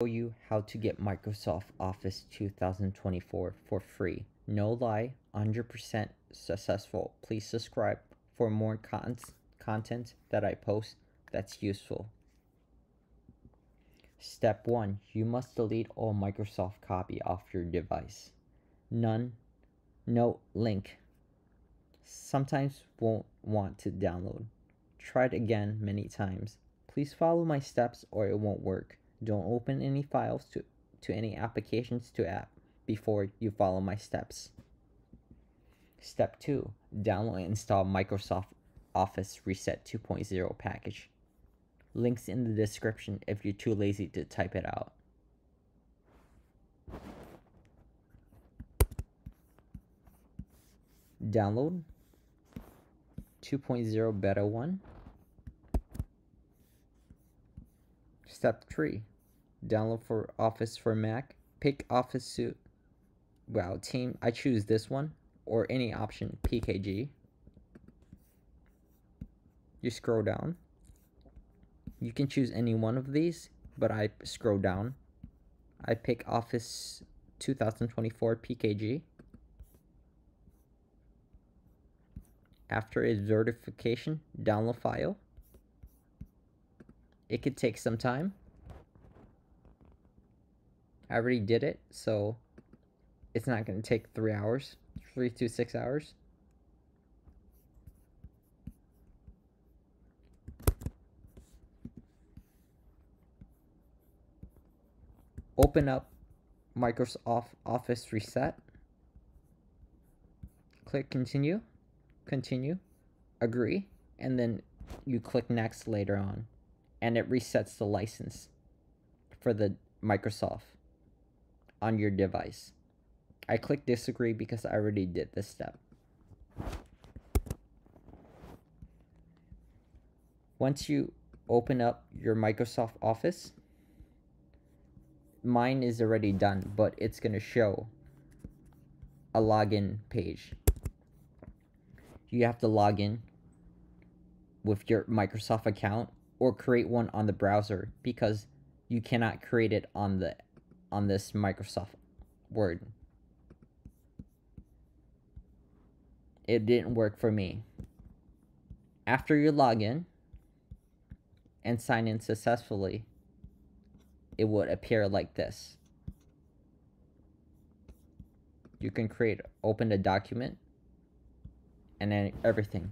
show you how to get Microsoft Office 2024 for free. No lie, 100% successful. Please subscribe for more con content that I post that's useful. Step 1. You must delete all Microsoft copy off your device. None. No link. Sometimes won't want to download. Tried again many times. Please follow my steps or it won't work. Don't open any files to, to any applications to app before you follow my steps. Step 2. Download and install Microsoft Office Reset 2.0 package. Links in the description if you're too lazy to type it out. Download 2.0 Beta 1. Step 3. Download for Office for Mac. Pick Office Suite. Wow, team. I choose this one or any option PKG. You scroll down. You can choose any one of these, but I scroll down. I pick Office 2024 PKG. After its verification, download file. It could take some time. I already did it, so it's not going to take three hours, three to six hours. Open up Microsoft Office Reset. Click Continue, Continue, Agree, and then you click Next later on and it resets the license for the Microsoft on your device. I click disagree because I already did this step. Once you open up your Microsoft Office, mine is already done, but it's going to show a login page. You have to log in with your Microsoft account or create one on the browser because you cannot create it on the on this Microsoft Word. It didn't work for me. After you log in and sign in successfully, it would appear like this. You can create, open a document, and then everything.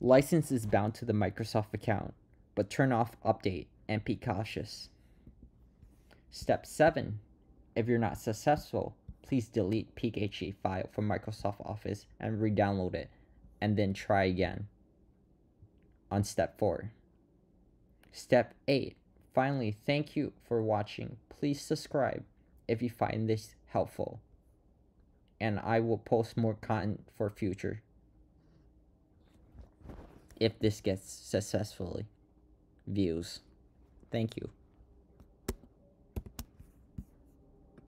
License is bound to the Microsoft account, but turn off update and be cautious. Step 7. If you're not successful, please delete PKG file from Microsoft Office and re-download it, and then try again. On step 4. Step 8. Finally, thank you for watching. Please subscribe if you find this helpful. And I will post more content for future if this gets successfully views. Thank you.